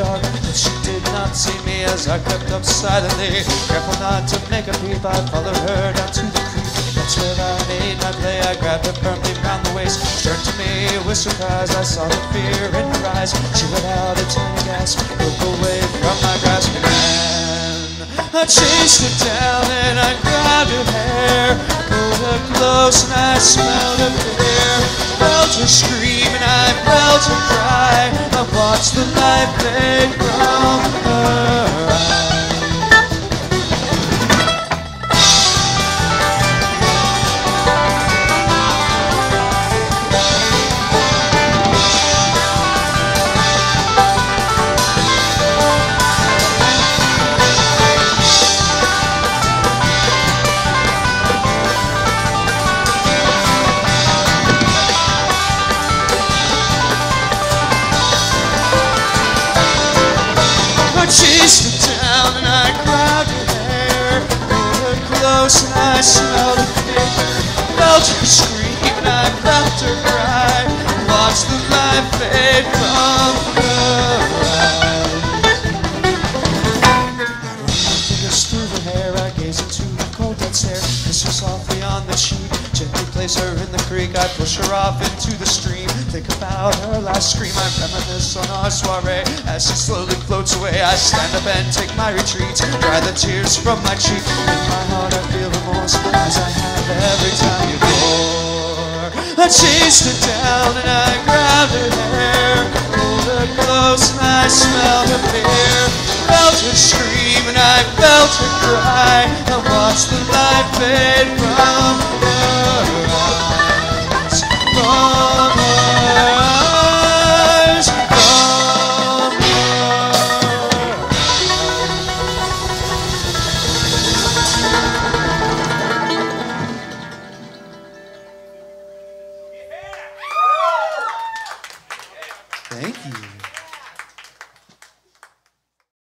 dark, but she did not see me as I crept up silently. Careful not to make a peep, I followed her down to the creek. That's where I made my play. I grabbed her firmly round the waist. She turned to me with surprise. I saw the fear in her eyes. She let out a tiny gasp, broke away from my grasping hand. I chased her down and I grabbed her hair, pulled her close and I smelled her fear. Felt her scream cry. I watched the light fade from close and I smelled her fear. Felt her scream and I felt her stare. Kiss her softly on the cheek, gently place her in the creek. I push her off into the stream. Think about her last scream. I reminisce on our soiree as she slowly floats away. I stand up and take my retreat, dry the tears from my cheek. In my heart, I feel remorse as I have every time you bore. I chased her down and I grabbed her hair, pulled her close and I smelled her fear felt her scream and I felt her cry. I watched the light fade from her eyes. From her eyes. From her eyes.